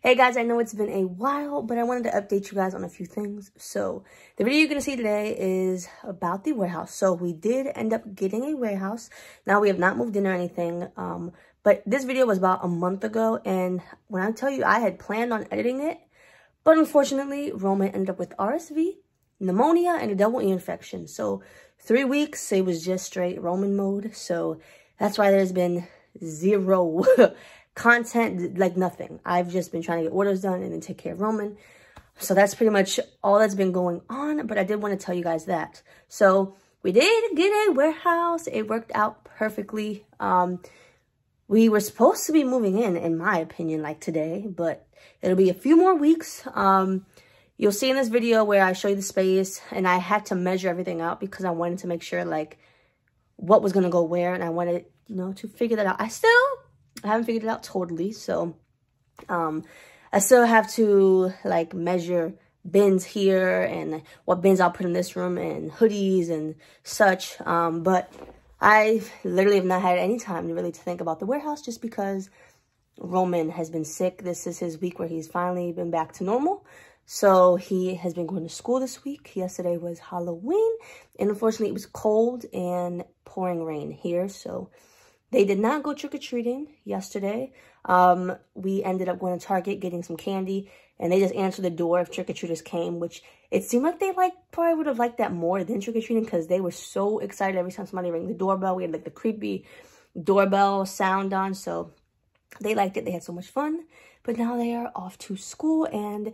Hey guys, I know it's been a while, but I wanted to update you guys on a few things. So the video you're going to see today is about the warehouse. So we did end up getting a warehouse. Now we have not moved in or anything. Um, but this video was about a month ago. And when I tell you I had planned on editing it, but unfortunately Roman ended up with RSV, pneumonia, and a double E infection. So three weeks, it was just straight Roman mode. So that's why there's been zero content, like nothing. I've just been trying to get orders done and then take care of Roman. So that's pretty much all that's been going on. But I did want to tell you guys that. So we did get a warehouse. It worked out perfectly. Um, we were supposed to be moving in, in my opinion, like today. But it'll be a few more weeks. Um, you'll see in this video where I show you the space. And I had to measure everything out because I wanted to make sure, like, what was going to go where. And I wanted, you know, to figure that out. I still I haven't figured it out totally. So um, I still have to like measure bins here and what bins I'll put in this room and hoodies and such. Um, but I literally have not had any time really to think about the warehouse just because Roman has been sick. This is his week where he's finally been back to normal. So he has been going to school this week. Yesterday was Halloween. And unfortunately, it was cold and pouring rain here. So they did not go trick-or-treating yesterday. Um, we ended up going to Target, getting some candy, and they just answered the door if trick-or-treaters came, which it seemed like they like probably would have liked that more than trick-or-treating because they were so excited every time somebody rang the doorbell. We had like the creepy doorbell sound on, so they liked it. They had so much fun, but now they are off to school, and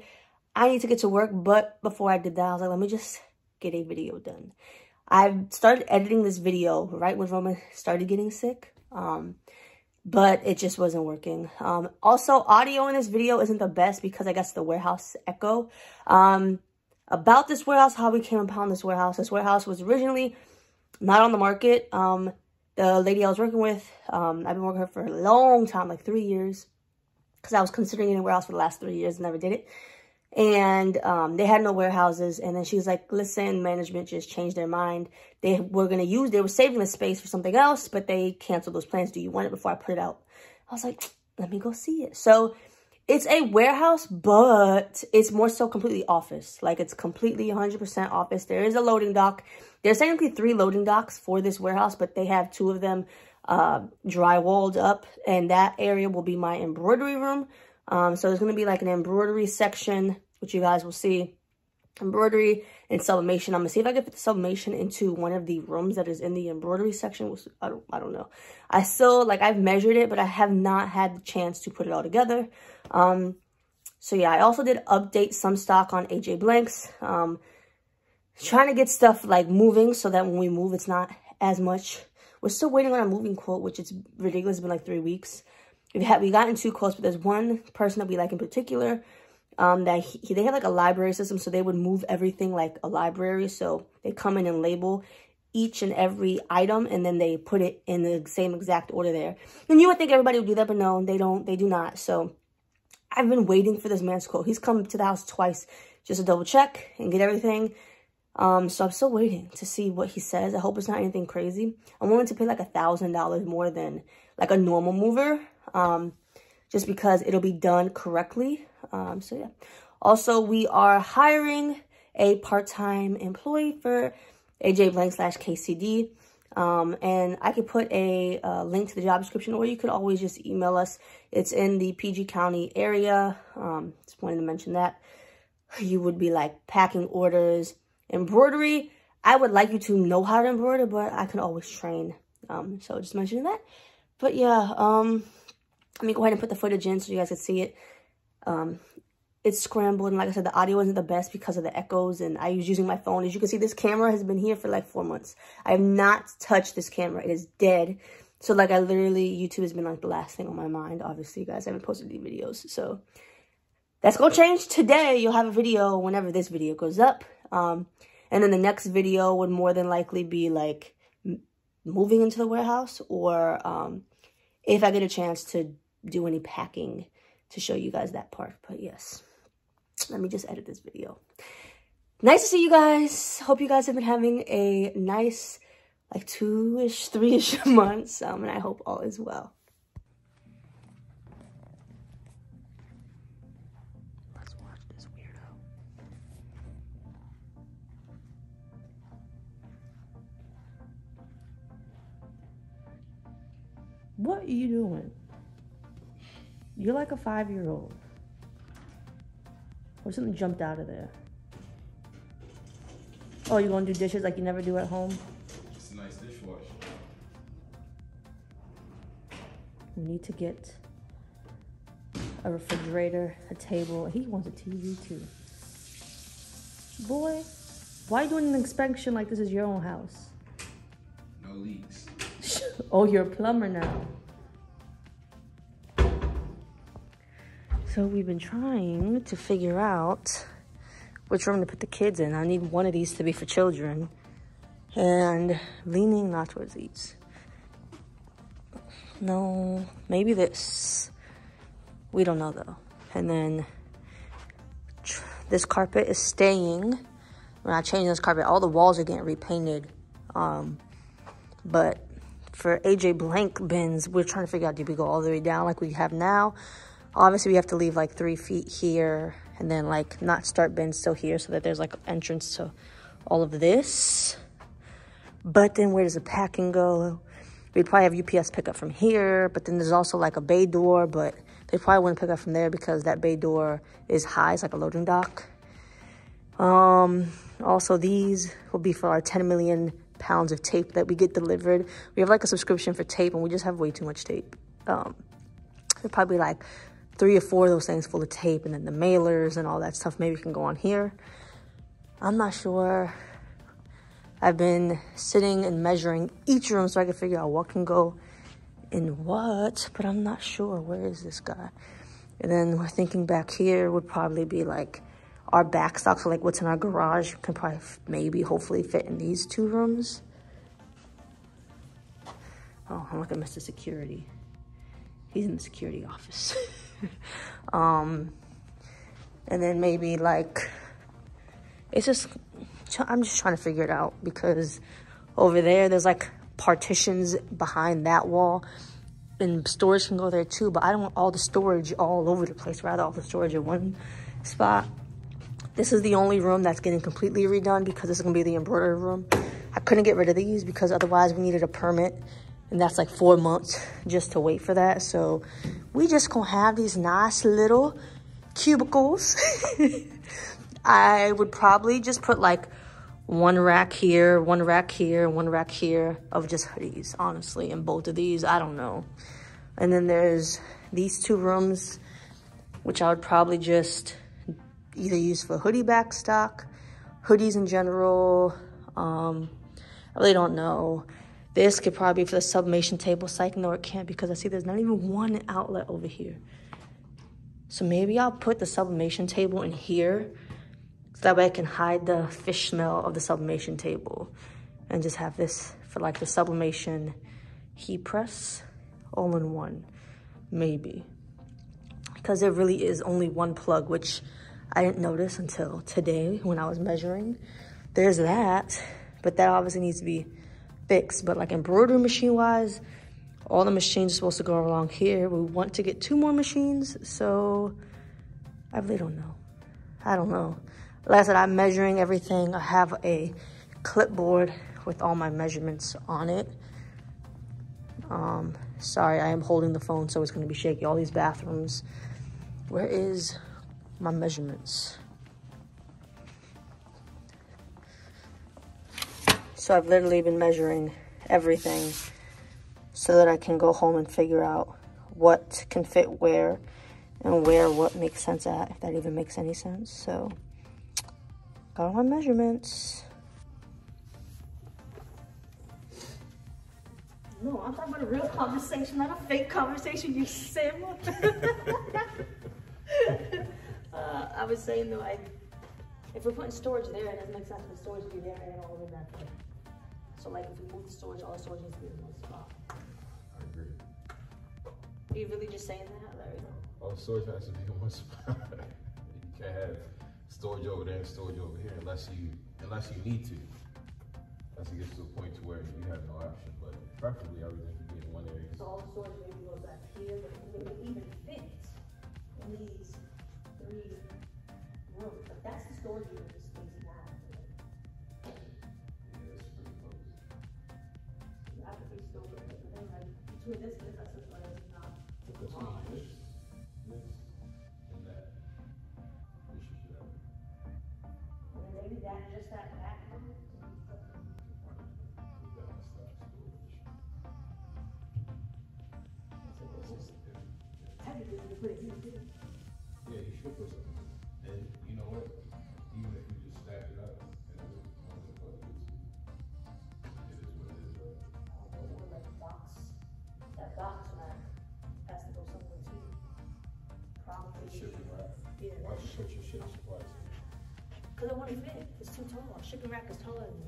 I need to get to work, but before I did that, I was like, let me just get a video done. I started editing this video right when Roman started getting sick. Um, but it just wasn't working. Um, also, audio in this video isn't the best because I guess the warehouse echo. Um, about this warehouse, how we came upon this warehouse. This warehouse was originally not on the market. Um, the lady I was working with, um, I've been working with her for a long time, like three years. Because I was considering getting a warehouse for the last three years and never did it and um, they had no warehouses. And then she was like, listen, management just changed their mind. They were going to use, they were saving the space for something else, but they canceled those plans. Do you want it before I put it out? I was like, let me go see it. So it's a warehouse, but it's more so completely office. Like it's completely 100% office. There is a loading dock. There's technically three loading docks for this warehouse, but they have two of them uh, drywalled up. And that area will be my embroidery room. Um, so there's going to be like an embroidery section which you guys will see. Embroidery and sublimation. I'm to see if I can fit the sublimation into one of the rooms that is in the embroidery section. I don't, I don't know. I still, like, I've measured it, but I have not had the chance to put it all together. Um, so, yeah, I also did update some stock on AJ Blanks. Um, trying to get stuff, like, moving so that when we move, it's not as much. We're still waiting on a moving quote, which is ridiculous. It's been, like, three weeks. We've, had, we gotten too close, but there's one person that we like in particular um, that he, they have like a library system, so they would move everything like a library. So they come in and label each and every item, and then they put it in the same exact order there. And you would think everybody would do that, but no, they don't. They do not. So I've been waiting for this man's quote. He's come to the house twice just to double check and get everything. Um, so I'm still waiting to see what he says. I hope it's not anything crazy. I'm willing to pay like a thousand dollars more than like a normal mover. Um, just because it'll be done correctly. Um, so yeah. Also, we are hiring a part-time employee for AJ Blank slash KCD. Um, and I could put a uh, link to the job description, or you could always just email us. It's in the PG County area. Um, just wanted to mention that. You would be like packing orders, embroidery. I would like you to know how to embroider, but I can always train. Um, so just mentioning that. But yeah, um, let me go ahead and put the footage in so you guys can see it. Um, it's scrambled and like I said, the audio isn't the best because of the echoes and I was using my phone. As you can see, this camera has been here for like four months. I have not touched this camera. It is dead. So like I literally, YouTube has been like the last thing on my mind. Obviously, you guys haven't posted any videos. So that's going to change today. You'll have a video whenever this video goes up. Um, and then the next video would more than likely be like moving into the warehouse or um, if I get a chance to do any packing to show you guys that part. But yes, let me just edit this video. Nice to see you guys. Hope you guys have been having a nice, like two-ish, three-ish months. Um, and I hope all is well. What are you doing? You're like a five-year-old. Or something jumped out of there. Oh, you gonna do dishes like you never do at home? It's a nice dishwasher. We need to get a refrigerator, a table. He wants a TV too. Boy, why are you doing an inspection like this is your own house? No leaks. oh, you're a plumber now. So we've been trying to figure out which room to put the kids in. I need one of these to be for children and leaning not towards these. No, maybe this. We don't know though. And then this carpet is staying. When I change this carpet, all the walls are getting repainted. Um, but for AJ blank bins, we're trying to figure out, do we go all the way down like we have now? Obviously, we have to leave like three feet here and then like not start bins still here so that there's like entrance to all of this. But then where does the packing go? We'd probably have UPS pick up from here, but then there's also like a bay door, but they probably wouldn't pick up from there because that bay door is high. It's like a loading dock. Um, also, these will be for our 10 million pounds of tape that we get delivered. We have like a subscription for tape and we just have way too much tape. Um, probably like three or four of those things full of tape and then the mailers and all that stuff maybe can go on here. I'm not sure. I've been sitting and measuring each room so I can figure out what can go in what, but I'm not sure. Where is this guy? And then we're thinking back here would probably be like our back stock, so like what's in our garage can probably maybe hopefully fit in these two rooms. Oh, I'm looking at Mr. Security. He's in the security office. um, and then maybe like, it's just, I'm just trying to figure it out because over there, there's like partitions behind that wall. And storage can go there too but i don't want all the storage all over the place. Rather all the storage in one spot. This is the only room that's getting completely redone because this is going to be the embroidery room. I couldn't get rid of these because otherwise we needed a permit. And that's like four months just to wait for that. So we just gonna have these nice little cubicles i would probably just put like one rack here, one rack here, one rack here of just hoodies, honestly. And both of these, I don't know. And then there's these two rooms, which I would probably just either use for hoodie backstock, hoodies in general. Um, I really don't know. This could probably be for the sublimation table site. No, it can't because I see there's not even one outlet over here. So maybe I'll put the sublimation table in here so that way I can hide the fish smell of the sublimation table and just have this for like the sublimation heat press all in one, maybe. Because there really is only one plug, which I didn't notice until today when I was measuring. There's that, but that obviously needs to be fixed. But like embroidery machine wise, all the machines are supposed to go along here. We want to get two more machines, so I really don't know. I don't know. Like I said, I'm measuring everything. I have a clipboard with all my measurements on it. Um, sorry, I am holding the phone, so it's going to be shaky. All these bathrooms. Where is my measurements? So I've literally been measuring everything so that I can go home and figure out what can fit where and where what makes sense at, if that even makes any sense. So Got all my measurements. No, I'm talking about a real conversation, not a fake conversation, you sim. uh, I was saying though, I, if we're putting storage there, it doesn't make sense for storage to be there and all there. So like if we move the storage, all the storage needs to be in one spot. I agree. Are you really just saying that, Larry? All the storage has to be in one spot. you can't have storage over there and storage over here unless you unless you need to. Unless it gets to a point to where you have no option. But preferably everything should be in one area. So all the storage maybe goes back here, but it even fit in these three rooms. But that's the storage unit between this and this, want to fit. It's too tall. Shipping rack is taller than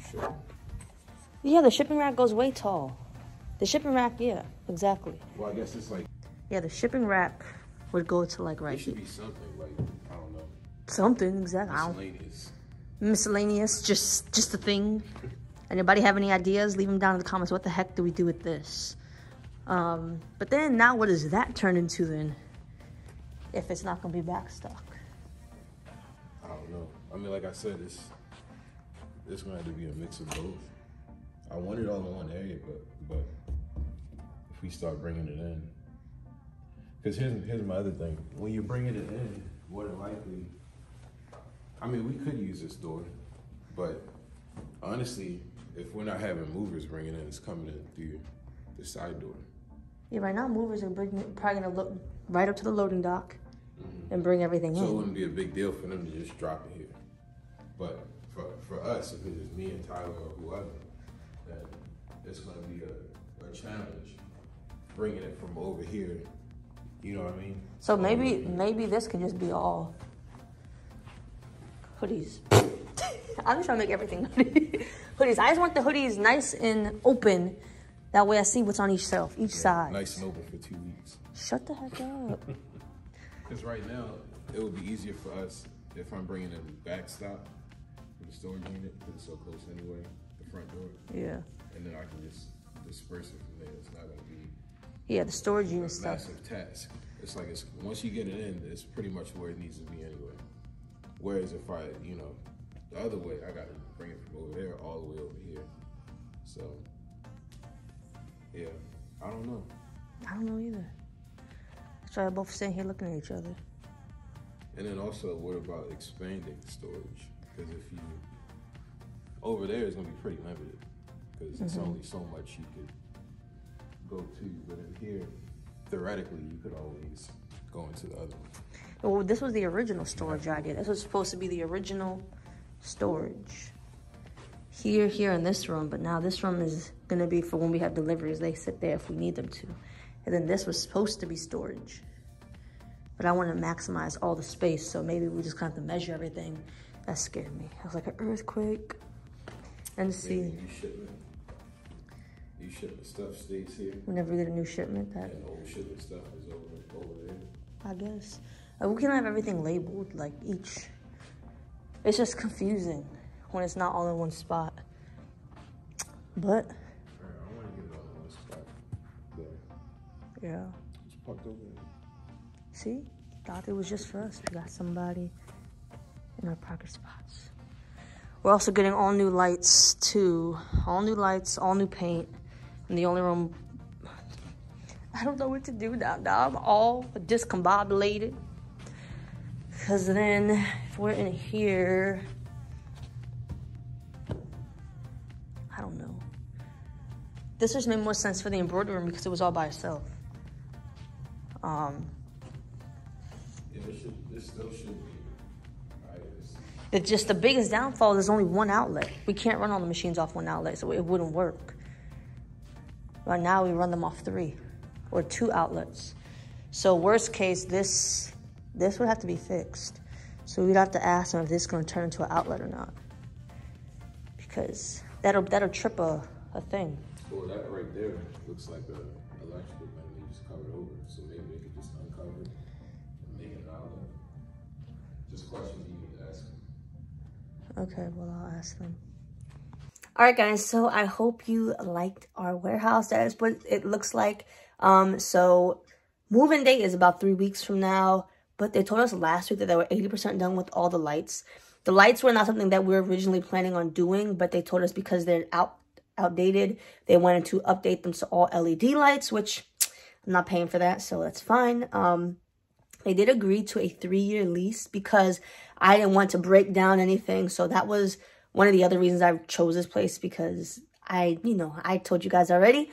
this. Sure. Yeah, the shipping rack goes way tall. The shipping rack, yeah, exactly. Well, I guess it's like Yeah, the shipping rack would go to like it right should here. be something like I don't know, Something, exactly. Miscellaneous. miscellaneous, just just a thing. Anybody have any ideas? Leave them down in the comments. What the heck do we do with this? Um, but then now what does that turn into then? If it's not gonna be back stock. I don't know. I mean, like I said, it's it's gonna have to be a mix of both. I want it all in one area, but but if we start bringing it in, because here's here's my other thing. When you're bringing it in, more than likely, I mean, we could use this door, but honestly, if we're not having movers bringing it in, it's coming in through the side door. Yeah, right now movers are bringing, probably gonna look right up to the loading dock and bring everything So it wouldn't be a big deal for them to just drop it here. But for, for us, if it is just me and Tyler or whoever, then it's gonna be a, a challenge bringing it from over here. You know what I mean? So maybe maybe this could just be all hoodies. I'm just trying to make everything hoodie. hoodies. I just want the hoodies nice and open. That way I see what's on each shelf, each side. Nice and open for two weeks. Shut the heck up. Because right now, it would be easier for us if I'm bringing a backstop for the storage unit, because it's so close anyway, the front door. Yeah. And then I can just disperse it from there. It's not gonna be Yeah, the storage a unit stuff. massive task. It's like it's once you get it in, it's pretty much where it needs to be anyway. Whereas if I, you know, the other way, I gotta bring it from over there all the way over here. So, yeah, I don't know. I don't know either. We're both sitting here looking at each other. And then also, what about expanding storage? Because if you over there is gonna be pretty limited because it's mm-hmm. only so much you could go to. But in here, theoretically, you could always go into the other one. Well, this was the original storage I did. This was supposed to be the original storage. Here, here in this room, but now this room is gonna be for when we have deliveries. They sit there if we need them to. And then this was supposed to be storage. But I want to maximize all the space, so maybe we just kind of have to measure everything. That scared me. I was like an earthquake. And see, you shipment, you stuff stays here, whenever we get a new shipment, that and old shipment stuff is over over there. I guess. Uh, we can have everything labeled, like each. It's just confusing when it's not all in one spot. But, yeah. just parked over there. See? Thought it was just for us. We got somebody in our parking spots. We're also getting all new lights, too. All new lights, all new paint. And the only room. I don't know what to do now. Now I'm all discombobulated. Because then, if we're in here. I don't know. This just made more sense for the embroidery room because it was all by itself. Um, Yeah, it should. This still should be. It's- just the biggest downfall is there's only one outlet. We can't run all the machines off one outlet, so it wouldn't work. Right now we run them off three or two outlets. So worst case, this this would have to be fixed. So we'd have to ask them if this is going to turn into an outlet or not, because that'll that'll trip a, a thing. Well, that right there looks like a electrical man they just covered over. So maybe they could just uncover it and make it an outlet. Just questions you need to ask them. Okay, well, I'll ask them. All right, guys, so I hope you liked our warehouse. That is what it looks like. Um, so moving date is about three weeks from now, but they told us last week that they were 80% done with all the lights. The lights were not something that we were originally planning on doing, but they told us because they're out outdated, they wanted to update them to all LED lights, which I'm not paying for that, so that's fine. Um, they did agree to a three-year lease because I didn't want to break down anything. So that was one of the other reasons I chose this place because I, you know, I told you guys already.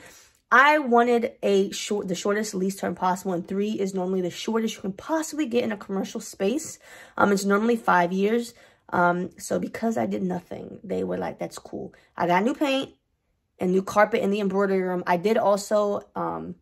I wanted a short, the shortest lease term possible, and three is normally the shortest you can possibly get in a commercial space. Um, it's normally five years. Um, so because I did nothing, they were like, "That's cool." I got new paint and new carpet in the embroidery room. I did also, um,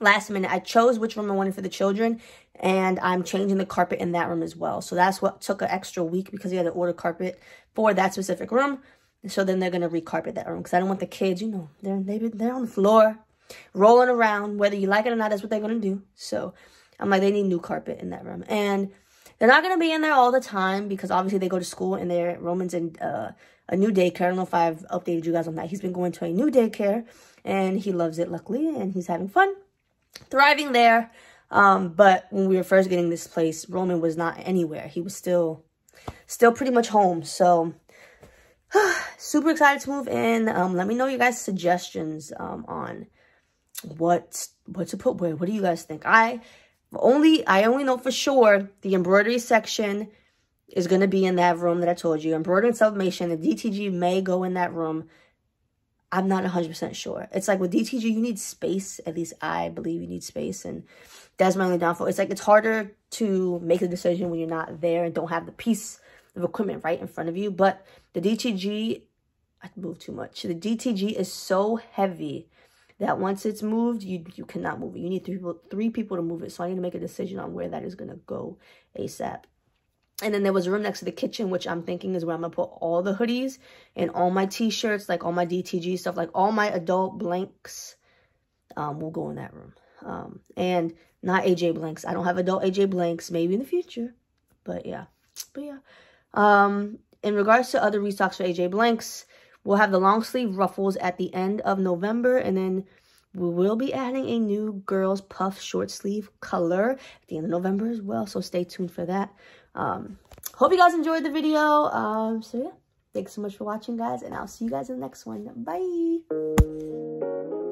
last minute, I chose which room I wanted for the children. And I'm changing the carpet in that room as well. So that's what took an extra week because he had to order carpet for that specific room. So then they're going to recarpet that room because I don't want the kids, you know, they're, they, they're on the floor rolling around. Whether you like it or not, that's what they're going to do. So I'm like, they need new carpet in that room. And they're not going to be in there all the time because obviously they go to school and they're Roman's in uh, a new daycare. I don't know if I've updated you guys on that. He's been going to a new daycare and he loves it, luckily, and he's having fun, thriving there. Um, but when we were first getting this place, Roman was not anywhere. He was still, still pretty much home. So super excited to move in. Um, let me know your guys' suggestions um, on what what to put where. What do you guys think? I only I only know for sure the embroidery section is going to be in that room that I told you. Embroidery and sublimation, the DTG may go in that room. I'm not 100% sure. It's like with DTG, you need space. At least I believe you need space. And that's my only downfall. It's like it's harder to make a decision when you're not there and don't have the piece of equipment right in front of you. But the DTG, I moved too much. The DTG is so heavy that once it's moved, you you cannot move it. You need three people, three people to move it. So I need to make a decision on where that is going to go ASAP. And then there was a room next to the kitchen, which I'm thinking is where I'm going to put all the hoodies and all my t-shirts, like all my DTG stuff, like all my adult blanks um, will go in that room. Um, and not AJ blanks. I don't have adult AJ blanks, maybe in the future. But yeah, but yeah. Um, in regards to other restocks for AJ blanks, We'll have the long sleeve ruffles at the end of November and then we will be adding a new girls puff short sleeve color at the end of November as well. So stay tuned for that. Um, hope you guys enjoyed the video. Um, so yeah, thanks so much for watching guys and I'll see you guys in the next one. Bye.